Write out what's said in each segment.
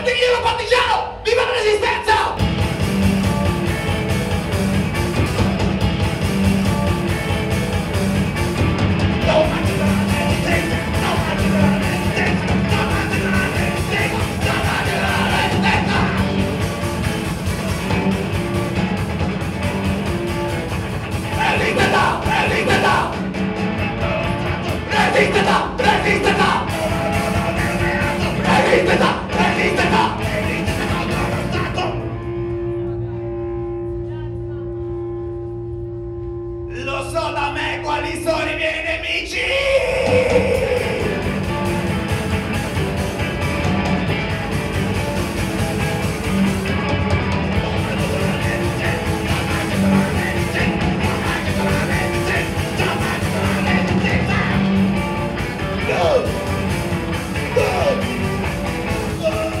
bottigliero partigiano! Viva la resistenza! Resisteta! Resisteta! Resisteta! Lo so da me quali sono i miei nemici!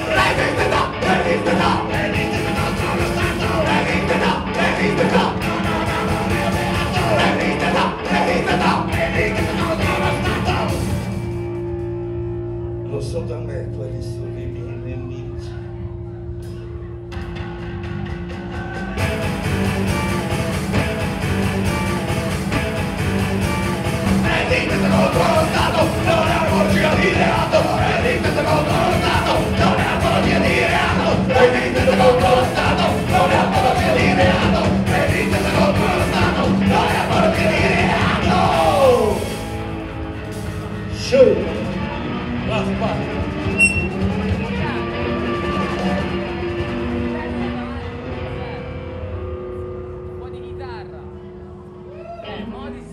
Resisteta! Resisteta! Resisteta! Resisteta! Resisteta! non so da me quali sono i miei nemici. E ditelo tuo non è orgia di reato, e ditelo tuo stato, non è apologia di reato, e ditelo tuo è apologia di non è apologia di reato. Shoot. Un po' di chitarra. Eh, un po' Eh,